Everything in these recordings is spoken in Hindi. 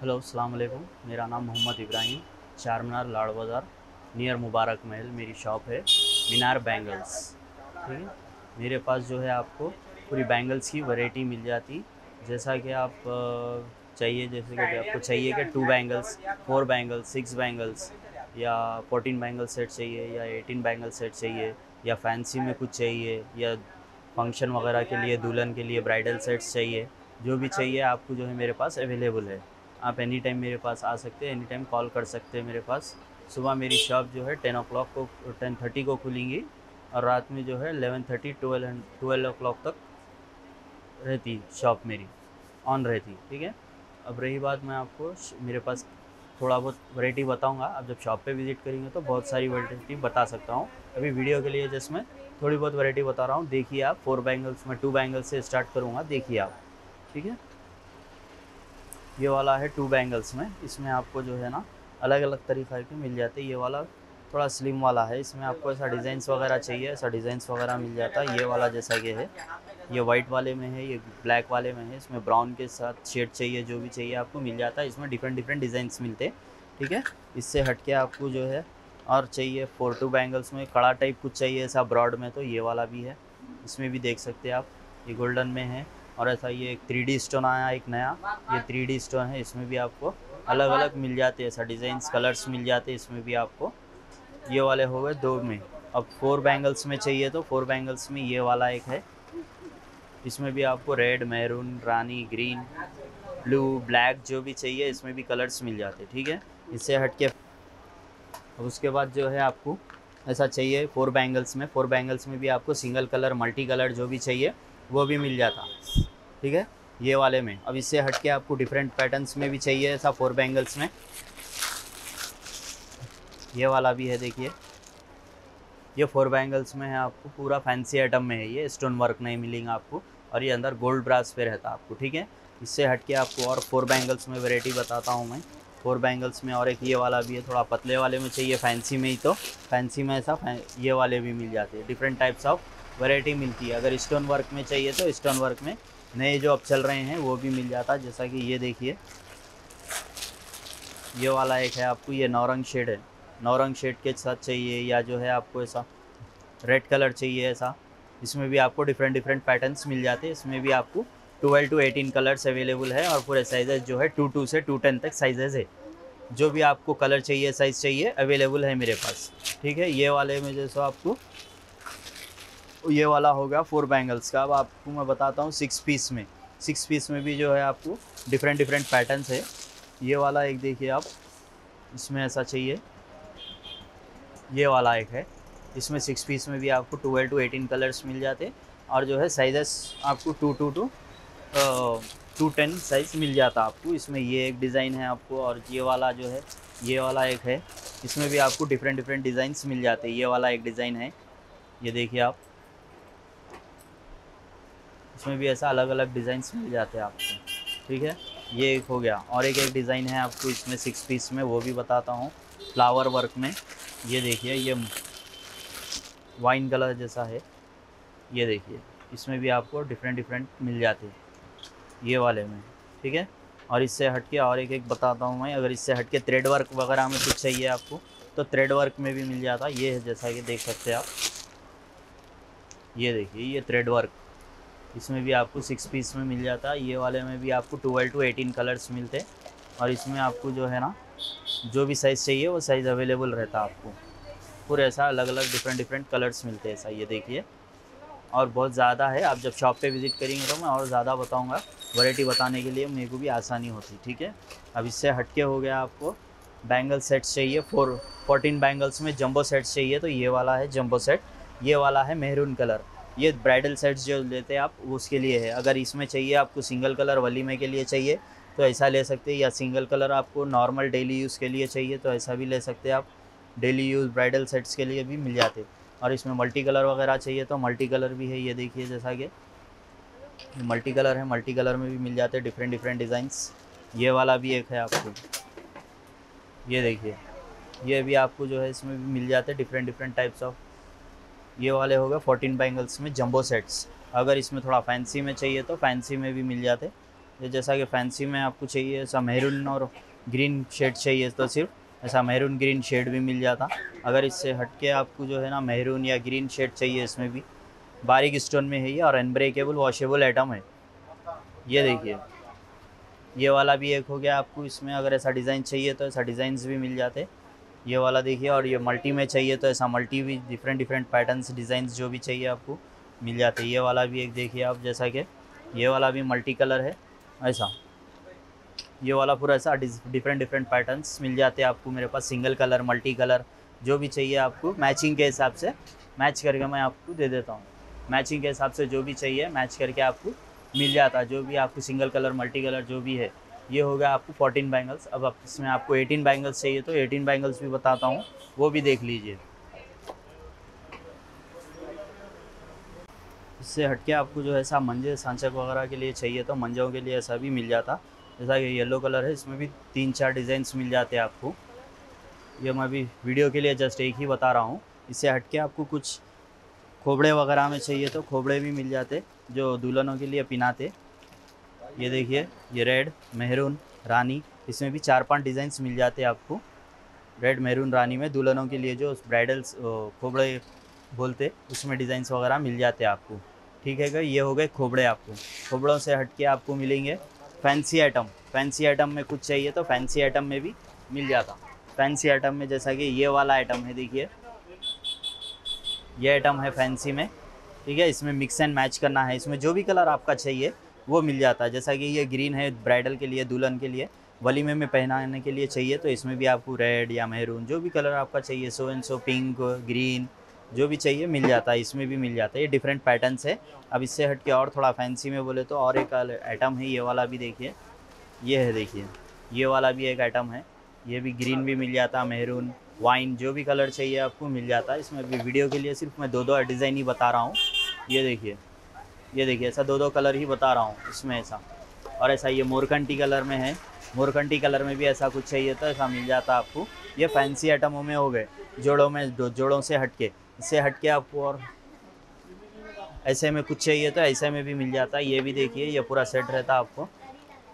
हेलो वालेकुम। मेरा नाम मोहम्मद इब्राहिम चार मीनार लाड़ बाज़ार, नियर मुबारक महल मेरी शॉप है, मीनार बैंगल्स। ठीक है? मेरे पास जो है आपको पूरी बैंगल्स की वैरायटी मिल जाती। जैसा कि आप चाहिए, जैसे कि आपको चाहिए कि two bangles four bangles six bangles, या फोर्टीन बैंगल सेट चाहिए, या एटीन बैंगल सेट चाहिए, या फैंसी में कुछ चाहिए, या फ़ंक्शन वगैरह के लिए, दुल्हन के लिए ब्राइडल सेट्स चाहिए, जो भी चाहिए आपको जो है मेरे पास अवेलेबल है। आप एनी टाइम मेरे पास आ सकते हैं एनी टाइम कॉल कर सकते हैं मेरे पास। सुबह मेरी शॉप जो है टेन ओ को टेन थर्टी को खुलेंगी और रात में जो है eleven thirty twelve twelve o'clock तक रहती शॉप मेरी ऑन रहती, ठीक है? अब रही बात मैं आपको, मेरे पास थोड़ा बहुत वैरायटी बताऊँगा। आप जब शॉप पे विज़िट करेंगे तो बहुत सारी वैरायटी बता सकता हूँ। अभी वीडियो के लिए जस्ट मैं थोड़ी बहुत वैरायटी बता रहा हूँ। देखिए आप फोर बैंगल्स में टू बैंगल्स से स्टार्ट करूँगा, देखिए आप, ठीक है? ये वाला है टू बैंगल्स में। इसमें आपको जो है ना अलग अलग तरीक़ा के मिल जाते हैं। ये वाला थोड़ा स्लिम वाला है। इसमें आपको ऐसा डिज़ाइंस वगैरह चाहिए, ऐसा डिज़ाइंस वगैरह मिल जाता है। ये वाला जैसा कि है। ये वाइट वाले में है, ये ब्लैक वाले में है। इसमें ब्राउन के साथ शेड चाहिए, जो भी चाहिए आपको मिल जाता है। इसमें डिफरेंट डिफरेंट डिज़ाइंस मिलते हैं। ठीक है? इससे हट के आपको जो है और चाहिए फोर टू बैंगल्स में। कड़ा टाइप कुछ चाहिए ऐसा ब्रॉड में तो ये वाला भी है। इसमें भी देख सकते हैं आप। ये गोल्डन में है। और ऐसा ये एक थ्री स्टोन आया, एक नया। ये थ्री स्टोन है, इसमें भी आपको अलग अलग मिल जाते हैं ऐसा डिज़ाइंस कलर्स मिल जाते हैं इसमें भी आपको। ये वाले हो गए दो में। अब फोर बैंगल्स में चाहिए तो फोर बैंगल्स में ये वाला एक है। इसमें भी आपको रेड मैरून रानी ग्रीन ब्लू ब्लैक जो भी चाहिए, इसमें भी कलर्स मिल जाते हैं, ठीक है? इससे हट के अब उसके बाद जो है आपको ऐसा चाहिए फोर बैंगल्स में। फोर बैंगल्स में भी आपको सिंगल कलर मल्टी कलर जो भी चाहिए वो भी मिल जाता। ठीक है? ये वाले में। अब इससे हट के आपको डिफरेंट पैटर्न्स में भी चाहिए ऐसा फोर बैंगल्स में। ये वाला भी है, देखिए। ये फोर बैंगल्स में है आपको, पूरा फैंसी आइटम में है ये। स्टोन वर्क नहीं मिलेगा आपको। और ये अंदर गोल्ड ब्रास पे रहता आपको, ठीक है? इससे हट के आपको और फोर बैंगल्स में वेराइटी बताता हूँ मैं। फोर बैंगल्स में और एक ये वाला भी है, थोड़ा पतले वाले में चाहिए फैंसी में ही तो। फैंसी में ऐसा ये वाले भी मिल जाते हैं। डिफरेंट टाइप्स ऑफ़ वैरायटी मिलती है। अगर स्टोन वर्क में चाहिए तो स्टोन वर्क में नए जो अब चल रहे हैं वो भी मिल जाता है। जैसा कि ये देखिए, ये वाला एक है आपको, ये नौरंग शेड है। नौरंग शेड के साथ चाहिए या जो है आपको ऐसा रेड कलर चाहिए ऐसा, इसमें भी आपको डिफरेंट डिफरेंट पैटर्न्स मिल जाते हैं। इसमें भी आपको twelve two eighteen colours available है और पूरे साइजेस जो है टू टू से टू टेन तक साइजेस है। जो भी आपको कलर चाहिए साइज़ चाहिए अवेलेबल है मेरे पास। ठीक है, ये वाले में जैसा आपको ये वाला होगा फोर बैंगल्स का। अब आपको मैं बताता हूँ सिक्स पीस में। सिक्स पीस में भी जो है आपको डिफरेंट डिफरेंट पैटर्न्स है। ये वाला एक देखिए आप, इसमें ऐसा चाहिए। ये वाला एक है। इसमें सिक्स पीस में भी आपको ट्वेल्व टू एटीन कलर्स मिल जाते। और जो है साइजेस आपको two two two two ten size मिल जाता आपको। इसमें ये एक डिज़ाइन है आपको और ये वाला जो है, ये वाला एक है। इसमें भी आपको डिफरेंट डिफरेंट डिज़ाइंस मिल जाते। ये वाला एक डिज़ाइन है। ये देखिए आप। इसमें भी ऐसा अलग अलग डिज़ाइंस मिल जाते हैं आपको। ठीक है? ये एक हो गया। और एक एक डिज़ाइन है आपको इसमें सिक्स पीस में, वो भी बताता हूँ। फ्लावर वर्क में। ये देखिए, ये वाइन कलर जैसा है। ये देखिए, इसमें भी आपको डिफरेंट डिफरेंट मिल जाते हैं। ये वाले में। ठीक है? और इससे हट के और एक एक बताता हूँ मैं। अगर इससे हट के थ्रेड वर्क वगैरह में कुछ चाहिए आपको तो थ्रेड वर्क में भी मिल जाता। ये है जैसा कि देख सकते हैं आप। ये देखिए, ये थ्रेड वर्क इसमें भी आपको सिक्स पीस में मिल जाता है। ये वाले में भी आपको ट्वेल्व टू एटीन कलर्स मिलते और इसमें आपको जो है ना, जो भी साइज़ चाहिए, वो साइज़ अवेलेबल रहता आपको। पूरे ऐसा अलग अलग डिफरेंट डिफरेंट कलर्स मिलते हैं ऐसा ये देखिए। और बहुत ज़्यादा है, आप जब शॉप पे विज़िट करेंगे तो मैं और ज़्यादा बताऊँगा। वैरायटी बताने के लिए मेरे को भी आसानी होती, ठीक है? अब इससे हटके हो गया आपको। बैंगल सेट्स चाहिए फोर फोर्टीन बैंगल्स में जम्बो सेट्स चाहिए तो ये वाला है जम्बो सेट ये वाला है मेहरून कलर ये ब्राइडल सेट्स जो लेते हैं आप, उसके लिए है। अगर इसमें चाहिए आपको सिंगल कलर वलीमे के लिए चाहिए तो ऐसा ले सकते हैं। या सिंगल कलर आपको नॉर्मल डेली यूज़ के लिए चाहिए तो ऐसा भी ले सकते हैं आप। डेली यूज़ ब्राइडल सेट्स के लिए भी मिल जाते और इसमें मल्टी कलर वगैरह चाहिए तो मल्टी कलर भी है, ये देखिए जैसा कि। मल्टी कलर है मल्टी कलर में भी मिल जाते हैं डिफरेंट डिफरेंट डिज़ाइंस ये वाला भी एक है आपको। ये देखिए। ये भी आपको जो है इसमें भी मिल जाते हैं डिफरेंट डिफरेंट टाइप्स ऑफ़ ये वाले हो गए फोर्टीन बैंगल्स में जंबो सेट्स अगर इसमें थोड़ा फैंसी में चाहिए तो फैंसी में भी मिल जाते। जैसा कि फैंसी में आपको चाहिए ऐसा मेहरून और ग्रीन शेड चाहिए तो सिर्फ़ ऐसा मेहरून ग्रीन शेड भी मिल जाता। अगर इससे हटके आपको जो है ना मेहरून या ग्रीन शेड चाहिए इसमें भी, बारीक स्टोन में है ये और अनब्रेकेबल वॉशेबल आइटम है। ये देखिए। ये वाला भी एक हो गया आपको, इसमें अगर ऐसा डिज़ाइन चाहिए तो ऐसा डिज़ाइंस भी मिल जाते। ये वाला देखिए, और ये मल्टी में चाहिए तो ऐसा मल्टी भी डिफरेंट डिफरेंट पैटर्न्स डिज़ाइंस जो भी चाहिए आपको मिल जाते ये वाला भी एक देखिए आप, जैसा कि ये वाला भी मल्टी कलर है, ऐसा। ये वाला पूरा ऐसा डिफरेंट डिफरेंट पैटर्न्स मिल जाते हैं आपको मेरे पास सिंगल कलर मल्टी कलर जो भी चाहिए आपको मैचिंग के हिसाब से मैच करके मैं आपको दे देता हूँ। मैचिंग के हिसाब से जो भी चाहिए मैच करके आपको मिल जाता है। जो भी आपको सिंगल कलर मल्टी कलर जो भी है ये हो गया आपको फोर्टीन बैंगल्स अब आप इसमें आपको एटीन बैंगल्स चाहिए तो एटीन बैंगल्स भी बताता हूँ। वो भी देख लीजिए। इससे हटके आपको जो है ऐसा मंजे, सांचक वगैरह के लिए चाहिए तो मंजों के लिए ऐसा भी मिल जाता। जैसा कि येलो कलर है, इसमें भी तीन चार डिज़ाइंस मिल जाते आपको। ये मैं अभी वीडियो के लिए जस्ट एक ही बता रहा हूँ। इससे हटके आपको कुछ खोबड़े वगैरह में चाहिए तो खोबड़े भी मिल जाते, जो दुल्हनों के लिए पिनाते। ये देखिए, ये रेड मेहरून रानी, इसमें भी चार पाँच डिज़ाइंस मिल जाते हैं आपको। रेड मेहरून रानी में दुल्हनों के लिए जो ब्राइडल्स खोबड़े बोलते, उसमें डिज़ाइंस वगैरह मिल जाते हैं आपको। ठीक है, ये हो गए खोबड़े आपको। खोबड़ों से हट के आपको मिलेंगे फैंसी आइटम फैंसी आइटम में कुछ चाहिए तो फैंसी आइटम में भी मिल जाता। फैंसी आइटम में जैसा कि ये वाला आइटम है, देखिए। ये आइटम है फैंसी में। ठीक है, इसमें मिक्स एंड मैच करना है। इसमें जो भी कलर आपका चाहिए वो मिल जाता है। जैसा कि ये ग्रीन है ब्राइडल के लिए, दुल्हन के लिए वलीमे में पहनाने के लिए चाहिए तो इसमें भी आपको रेड या मेहरून जो भी कलर आपका चाहिए so and so pink green जो भी चाहिए मिल जाता है, इसमें भी मिल जाता है। ये डिफरेंट पैटर्न्स है। अब इससे हट के और थोड़ा फैंसी में बोले तो और एक आइटम है, ये वाला भी देखिए। ये है देखिए, ये वाला भी एक आइटम है। ये भी ग्रीन भी मिल जाता है मेहरून वाइन जो भी कलर चाहिए आपको मिल जाता। है इसमें अभी वीडियो के लिए सिर्फ़ मैं दो दो डिज़ाइन ही बता रहा हूँ। ये देखिए। ये देखिए, ऐसा दो दो कलर ही बता रहा हूँ इसमें ऐसा। और ऐसा ये मोरकंटी कलर में है। मोरकंटी कलर में भी ऐसा कुछ चाहिए तो ऐसा मिल जाता आपको। ये फैंसी आइटमों में हो गए, जोड़ों में जोड़ों से हटके। इससे हटके आपको और ऐसे में कुछ चाहिए तो ऐसे में भी मिल जाता। है ये भी देखिए, ये पूरा सेट रहता आपको।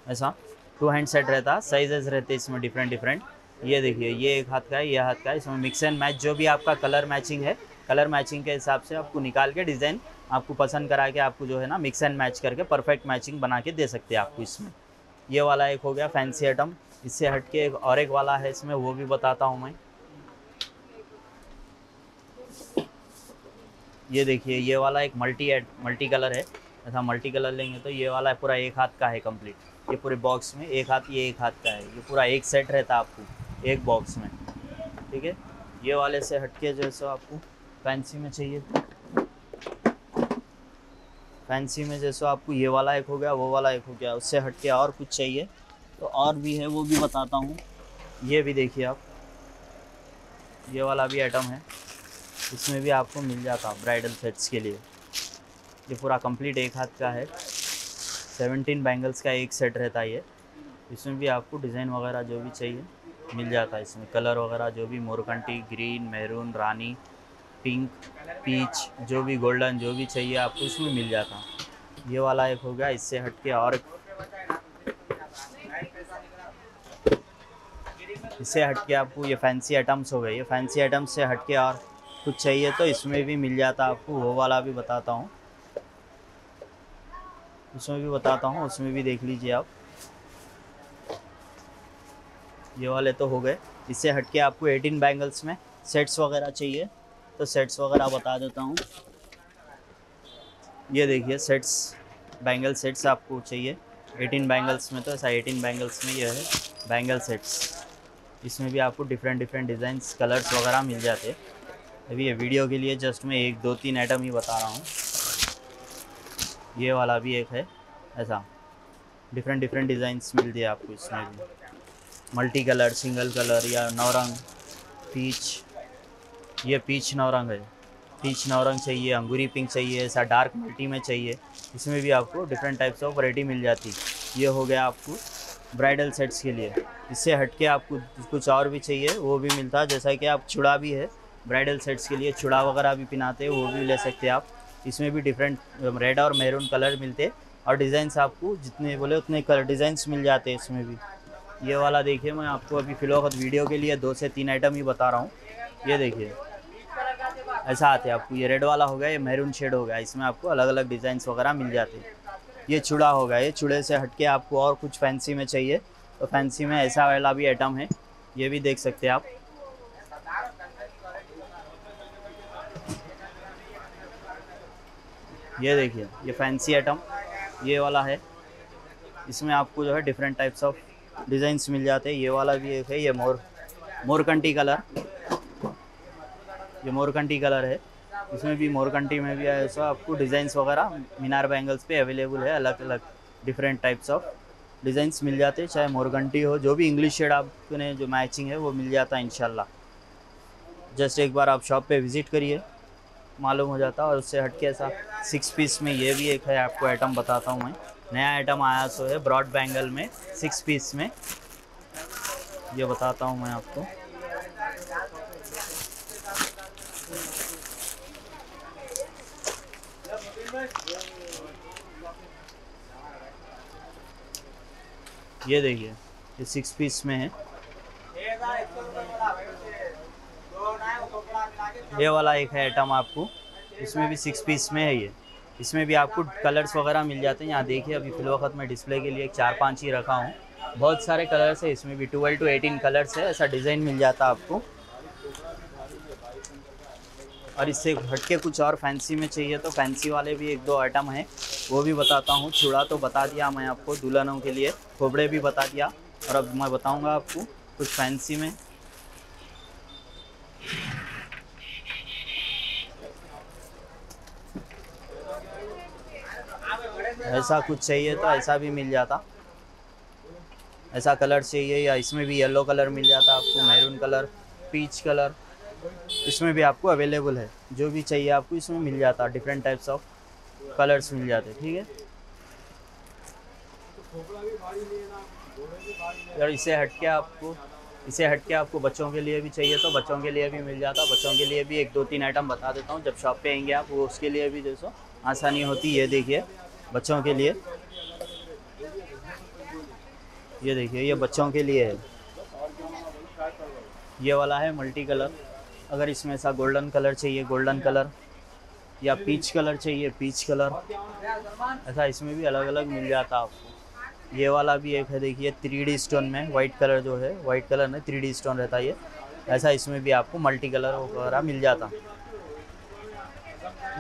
ऐसा टू हैंड सेट रहता साइजेस रहते इसमें डिफरेंट डिफरेंट ये देखिए, ये एक हाथ का है, ये हाथ का है। इसमें मिक्स एंड मैच जो भी आपका कलर मैचिंग है कलर मैचिंग के हिसाब से आपको निकाल के डिज़ाइन आपको पसंद करा के आपको जो है ना मिक्स एंड मैच करके परफेक्ट मैचिंग बना के दे सकते हैं आपको इसमें। ये वाला एक हो गया फैंसी आइटम इससे हट के एक और एक वाला है इसमें, वो भी बताता हूँ मैं। ये देखिए, ये वाला एक मल्टी एड मल्टी कलर है। ऐसा मल्टी कलर लेंगे तो ये वाला पूरा एक हाथ का है कंप्लीट ये पूरे बॉक्स में एक हाथ, ये एक हाथ का है। ये पूरा एक सेट रहता है आपको, एक बॉक्स में। ठीक है? ये वाले से हटके सो आपको फैंसी में चाहिए। फैंसी में जैसे आपको ये वाला एक हो गया, वो वाला एक हो गया, उससे हट के और कुछ चाहिए। तो और भी है, वो भी बताता हूँ। ये भी देखिए आप। ये वाला भी आइटम है। इसमें भी आपको मिल जाता ब्राइडल सेट्स के लिए। ये पूरा कंप्लीट एक हाथ का है। सेवनटीन बैंगल्स का एक सेट रहता है ये। इसमें भी आपको डिज़ाइन वगैरह जो भी चाहिए, मिल जाता है। इसमें कलर वगैरह जो भी, मोरकंटी ग्रीन मेहरून रानी पिंक पीच जो भी गोल्डन जो भी चाहिए आपको इसमें मिल जाता ये वाला एक हो गया, इससे हट के और इससे हट के आपको ये फैंसी आइटम्स हो गए। ये फैंसी आइटम्स से हट के और कुछ चाहिए तो इसमें भी मिल जाता आपको। वो वाला भी बताता हूँ। उसमें भी बताता हूँ, उसमें भी देख लीजिए आप। ये वाले तो हो गए। इससे हट के आपको 18 बैंगल्स में सेट्स वगैरह चाहिए। तो सेट्स वगैरह बता देता हूँ। ये देखिए सेट्स बैंगल सेट्स आपको चाहिए। 18 बैंगल्स में तो ऐसा 18 बैंगल्स में ये है बैंगल सेट्स इसमें भी आपको डिफरेंट डिफरेंट डिज़ाइंस कलर्स वगैरह मिल जाते। अभी ये वीडियो के लिए जस्ट मैं एक, दो, तीन आइटम ही बता रहा हूँ। ये वाला भी एक है, ऐसा। डिफरेंट डिफरेंट डिज़ाइंस मिलती है आपको इसमें भी। मल्टी कलर सिंगल कलर या नौरंग पीच ये पीच नौरंग है। पीच नौरंग चाहिए, अंगूरी पिंक चाहिए, ऐसा डार्क मल्टी में चाहिए। इसमें भी आपको डिफरेंट टाइप्स ऑफ़ वैरायटी मिल जाती। ये हो गया आपको ब्राइडल सेट्स के लिए। इससे हट के आपको कुछ और भी चाहिए, वो भी मिलता। है जैसा कि आप चुड़ा भी है ब्राइडल सेट्स के लिए चुड़ा वगैरह भी पहनाते हैं वो भी ले सकते हैं आप। इसमें भी डिफरेंट रेड और मेरून कलर मिलते। और डिज़ाइंस आपको जितने बोले उतने कलर डिज़ाइंस मिल जाते हैं इसमें भी। ये वाला देखिए, मैं आपको अभी फ़िलहाल वीडियो के लिए दो से तीन आइटम ही बता रहा हूँ। ये देखिए। ऐसा आते हैं आपको ये रेड वाला हो गया, ये मेहरून शेड हो गया। इसमें आपको अलग अलग डिज़ाइंस वगैरह मिल जाते हैं। ये चूड़ा हो गया, ये चूड़े से हटके आपको और कुछ फैंसी में चाहिए। तो फैंसी में ऐसा वाला भी आइटम है, ये भी देख सकते हैं आप। ये देखिए, ये फैंसी आइटम ये वाला है। इसमें आपको जो है डिफरेंट टाइप्स ऑफ़ डिज़ाइंस मिल जाते हैं। ये वाला भी एक है, ये मोर, मोरकंटी कलर ये मोरकंटी कलर है। इसमें भी मोरकंटी में भी ऐसा आपको डिज़ाइंस वगैरह, मीनार बैंगल्स पे अवेलेबल है अलग अलग डिफरेंट टाइप्स ऑफ़ डिज़ाइंस मिल जाते हैं, चाहे मोरकंटी हो, जो भी इंग्लिश शेड आपने जो मैचिंग है, वो मिल जाता है इनशाला जस्ट एक बार आप शॉप पे विज़िट करिए, मालूम हो जाता और उससे हट के ऐसा सिक्स पीस में ये भी एक है, आपको आइटम बताता हूँ मैं। नया आइटम आया सो है ब्रॉड बैंगल में सिक्स पीस में। ये बताता हूँ मैं आपको। ये देखिए, ये सिक्स पीस में है। ये वाला एक है आइटम आपको। इसमें भी सिक्स पीस में है ये। इसमें भी आपको कलर्स वगैरह मिल जाते हैं। यहाँ देखिए, अभी फिलवक्त मैं डिस्प्ले के लिए चार पाँच ही रखा हूँ। बहुत सारे कलर्स है इसमें भी। ट्वेल्व टू एटीन कलर्स है। ऐसा डिज़ाइन मिल जाता है आपको। और इससे हटके कुछ और फैंसी में चाहिए तो फैंसी वाले भी एक दो आइटम हैं, वो भी बताता हूँ। चूड़ा तो बता दिया मैं आपको दुल्हनों के लिए, खोबड़े भी बता दिया। और अब मैं बताऊँगा आपको कुछ फैंसी में। ऐसा कुछ चाहिए तो ऐसा भी मिल जाता। ऐसा कलर चाहिए या इसमें भी येलो कलर मिल जाता आपको, मैरून कलर, पीच कलर। इसमें भी आपको अवेलेबल है। जो भी चाहिए आपको इसमें मिल जाता है डिफरेंट टाइप्स ऑफ़ कलर्स मिल जाते हैं ठीक है? और इसे हट के आपको, इसे हट के आपको बच्चों के लिए भी चाहिए तो बच्चों के लिए भी मिल जाता। बच्चों के लिए भी एक दो तीन आइटम बता देता हूँ। जब शॉप पे आएँगे आप, वो उसके लिए भी जैसो आसानी होती है, देखिए, बच्चों के लिए। ये देखिए, ये बच्चों के लिए है। ये वाला है मल्टी कलर अगर इसमें ऐसा गोल्डन कलर चाहिए गोल्डन कलर या पीच कलर चाहिए पीच कलर ऐसा इसमें भी अलग अलग मिल जाता आपको। ये वाला भी एक है देखिए थ्री स्टोन में वाइट कलर जो है वाइट कलर में थ्री स्टोन रहता है ये। ऐसा इसमें भी आपको मल्टी कलर वगैरह मिल जाता।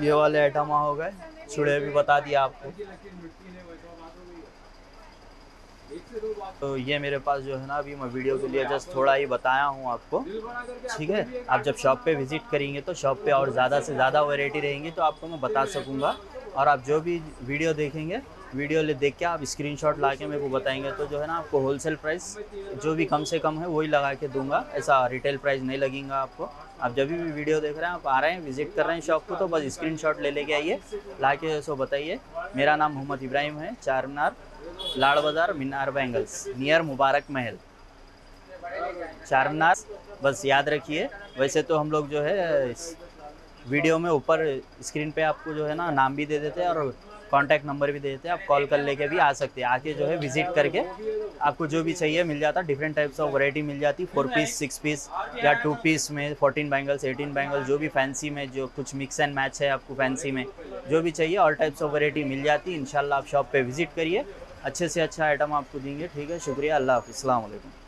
ये वाले आइटम हो गए। छुड़े भी बता दिया आपको। तो ये मेरे पास जो है ना अभी मैं वीडियो के लिए जस्ट थोड़ा ही बताया हूँ आपको। ठीक है? आप जब शॉप पे विज़िट करेंगे तो शॉप पे और ज़्यादा से ज़्यादा वैरायटी रहेंगी तो आपको मैं बता सकूँगा। और आप जो भी वीडियो देखेंगे वीडियो ले देख के आप स्क्रीन शॉट ला के मेरे को बताएँगे तो जो है ना आपको होलसेल प्राइस जो भी कम से कम है वही लगा के दूँगा। ऐसा रिटेल प्राइस नहीं लगेगा आपको। आप जब भी वीडियो देख रहे हैं, आप आ रहे हैं, विज़िट कर रहे हैं शॉप को तो बस स्क्रीन शॉट ले लेके आइए। ला के सो बताइए। मेरा नाम मोहम्मद इब्राहिम है चार मीनार लाड़ बाज़ार, मीनार बैंगल्स, नियर मुबारक महल। चार मीनार बस याद रखिए। वैसे तो हम लोग जो है वीडियो में ऊपर स्क्रीन पे आपको जो है ना, नाम भी दे देते हैं और कॉन्टैक्ट नंबर भी दे देते हैं, आप कॉल कर लेके भी आ सकते हैं। आके जो है विज़िट करके आपको जो भी चाहिए मिल जाता डिफरेंट टाइप्स ऑफ़ वैरायटी मिल जाती फोर पीस सिक्स पीस या टू पीस में फोर्टीन बैंगल्स एटीन बैंगल्स जो भी फैंसी में जो कुछ मिक्स एंड मैच है आपको फैंसी में, जो भी चाहिए ऑल टाइप्स ऑफ़ वैरायटी मिल जाती है आप शॉप पर विज़िट करिए, अच्छे से अच्छा आइटम आपको देंगे, ठीक है? शुक्रिया, अल्लाह हाफ़